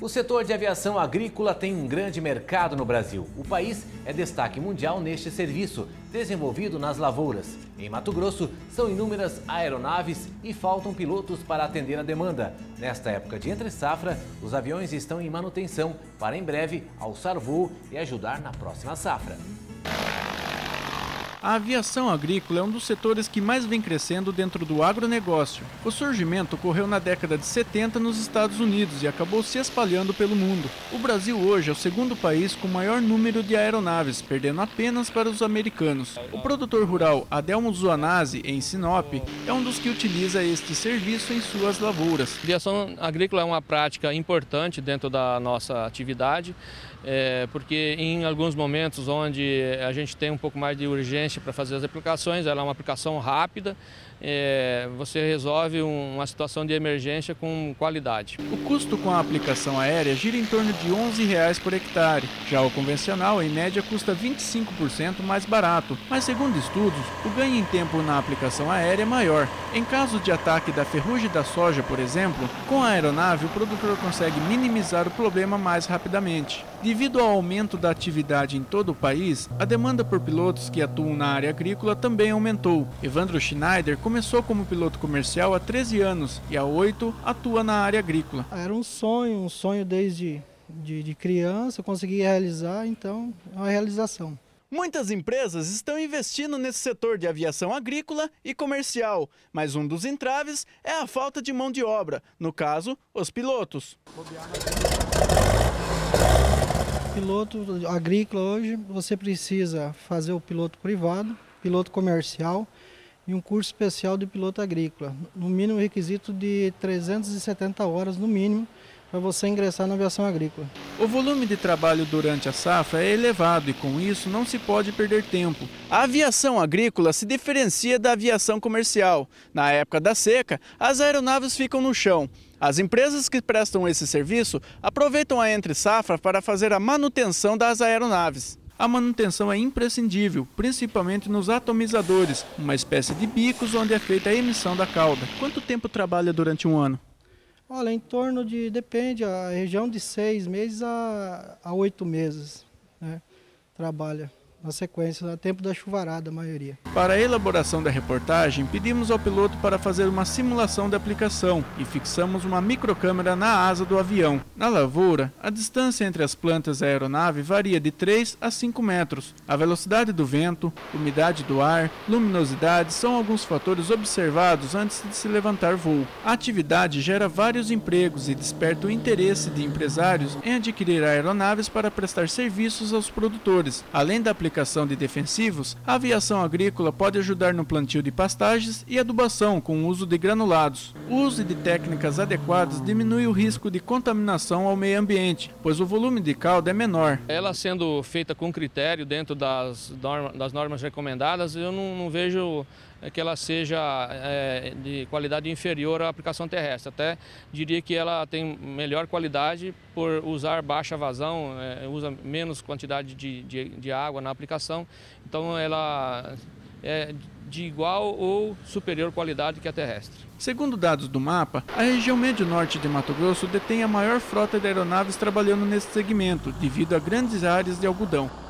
O setor de aviação agrícola tem um grande mercado no Brasil. O país é destaque mundial neste serviço, desenvolvido nas lavouras. Em Mato Grosso, são inúmeras aeronaves e faltam pilotos para atender a demanda. Nesta época de entre-safra, os aviões estão em manutenção para, em breve, alçar voo e ajudar na próxima safra. A aviação agrícola é um dos setores que mais vem crescendo dentro do agronegócio. O surgimento ocorreu na década de 70 nos Estados Unidos e acabou se espalhando pelo mundo. O Brasil hoje é o segundo país com maior número de aeronaves, perdendo apenas para os americanos. O produtor rural Adelmo Zuanazzi, em Sinop, é um dos que utiliza este serviço em suas lavouras. A aviação agrícola é uma prática importante dentro da nossa atividade é, porque em alguns momentos onde a gente tem um pouco mais de urgência para fazer as aplicações, ela é uma aplicação rápida, é, você resolve uma situação de emergência com qualidade. O custo com a aplicação aérea gira em torno de 11 reais por hectare. Já o convencional, em média, custa 25% mais barato, mas segundo estudos, o ganho em tempo na aplicação aérea é maior. Em caso de ataque da ferrugem da soja, por exemplo, com a aeronave o produtor consegue minimizar o problema mais rapidamente. Devido ao aumento da atividade em todo o país, a demanda por pilotos que atuam na área agrícola também aumentou. Evandro Schneider começou como piloto comercial há 13 anos e há 8 atua na área agrícola. Era um sonho, um sonho desde de, de criança, eu consegui realizar, então é uma realização. Muitas empresas estão investindo nesse setor de aviação agrícola e comercial, mas um dos entraves é a falta de mão de obra, no caso, os pilotos piloto agrícola hoje, você precisa fazer o piloto privado, piloto comercial e um curso especial de piloto agrícola. No mínimo requisito de 370 horas, no mínimo, para você ingressar na aviação agrícola. O volume de trabalho durante a safra é elevado e com isso não se pode perder tempo. A aviação agrícola se diferencia da aviação comercial. Na época da seca, as aeronaves ficam no chão. As empresas que prestam esse serviço aproveitam a entre-safra para fazer a manutenção das aeronaves. A manutenção é imprescindível, principalmente nos atomizadores, uma espécie de bicos onde é feita a emissão da cauda. Quanto tempo trabalha durante um ano? Olha, em torno de, depende, a região de seis meses a, a oito meses né, trabalha na sequência, a tempo da chuvarada, a maioria. Para a elaboração da reportagem, pedimos ao piloto para fazer uma simulação da aplicação e fixamos uma microcâmera na asa do avião. Na lavoura, a distância entre as plantas e a aeronave varia de 3 a 5 metros. A velocidade do vento, umidade do ar, luminosidade são alguns fatores observados antes de se levantar voo. A atividade gera vários empregos e desperta o interesse de empresários em adquirir aeronaves para prestar serviços aos produtores, além da aplicação aplicação de defensivos, a aviação agrícola pode ajudar no plantio de pastagens e adubação com o uso de granulados. O uso de técnicas adequadas diminui o risco de contaminação ao meio ambiente, pois o volume de calda é menor. Ela sendo feita com critério dentro das, normas recomendadas, eu não, não vejo que ela seja é, de qualidade inferior à aplicação terrestre. Até diria que ela tem melhor qualidade por usar baixa vazão, é, usa menos quantidade de, de, de água na aplicação, então ela é de igual ou superior qualidade que a terrestre. Segundo dados do mapa, a região médio-norte de Mato Grosso detém a maior frota de aeronaves trabalhando nesse segmento, devido a grandes áreas de algodão.